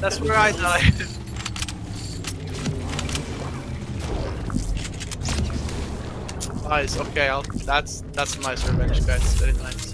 That's where I died. nice. Okay, I'll, that's that's nice revenge, guys. Very nice.